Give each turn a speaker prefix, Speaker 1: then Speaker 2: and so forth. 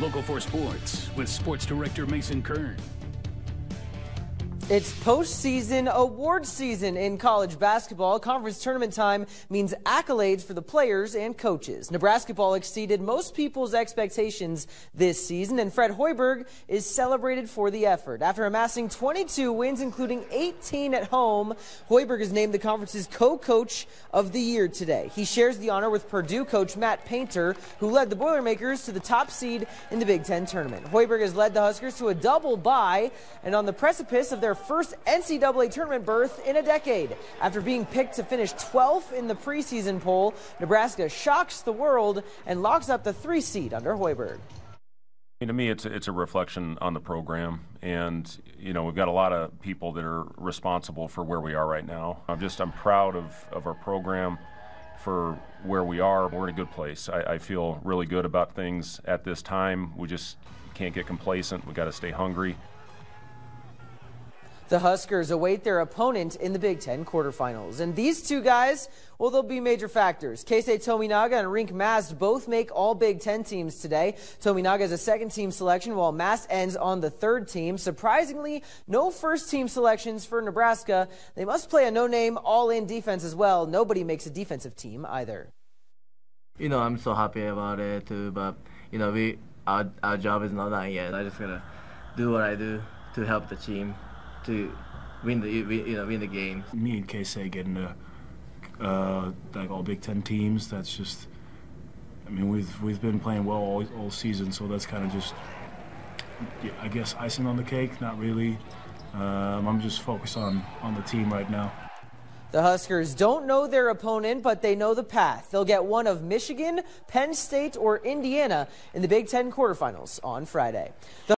Speaker 1: Local 4 Sports with Sports Director Mason Kern.
Speaker 2: It's postseason award season in college basketball. Conference tournament time means accolades for the players and coaches. Nebraska ball exceeded most people's expectations this season, and Fred Hoiberg is celebrated for the effort. After amassing 22 wins, including 18 at home, Hoiberg is named the conference's co-coach of the year today. He shares the honor with Purdue coach Matt Painter, who led the Boilermakers to the top seed in the Big Ten tournament. Hoiberg has led the Huskers to a double bye and on the precipice of their first NCAA tournament berth in a decade. After being picked to finish 12th in the preseason poll, Nebraska shocks the world and locks up the three seed under Hoiberg.
Speaker 3: To me, it's a, it's a reflection on the program, and you know we've got a lot of people that are responsible for where we are right now. I'm just I'm proud of, of our program for where we are. We're in a good place. I, I feel really good about things at this time. We just can't get complacent. We got to stay hungry.
Speaker 2: The Huskers await their opponent in the Big Ten quarterfinals. And these two guys, well, they'll be major factors. Keisei Tominaga and Rienk Mast both make all Big Ten teams today. Tominaga is a second team selection while Mast ends on the third team. Surprisingly, no first team selections for Nebraska. They must play a no name all in defense as well. Nobody makes a defensive team either.
Speaker 4: You know, I'm so happy about it too, but, you know, we our, our job is not done yet. I just gotta do what I do to help the team to win the you know win the game.
Speaker 5: Me and Keisei getting to uh, like all Big Ten teams. That's just. I mean, we've we've been playing well all, all season, so that's kind of just. Yeah, I guess icing on the cake. Not really. Um, I'm just focused on on the team right now.
Speaker 2: The Huskers don't know their opponent, but they know the path. They'll get one of Michigan, Penn State, or Indiana in the Big Ten quarterfinals on Friday. The